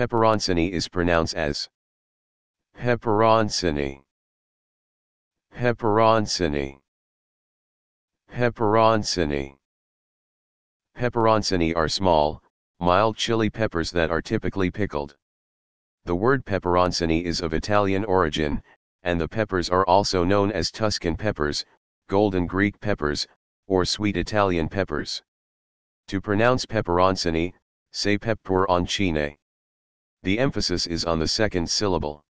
Pepperoncini is pronounced as Pepperoncini. Pepperoncini. Pepperoncini. Pepperoncini are small, mild chili peppers that are typically pickled. The word pepperoncini is of Italian origin, and the peppers are also known as Tuscan peppers, golden Greek peppers, or sweet Italian peppers. To pronounce pepperoncini, say peperoncine. The emphasis is on the second syllable.